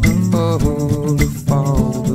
bubble to fall.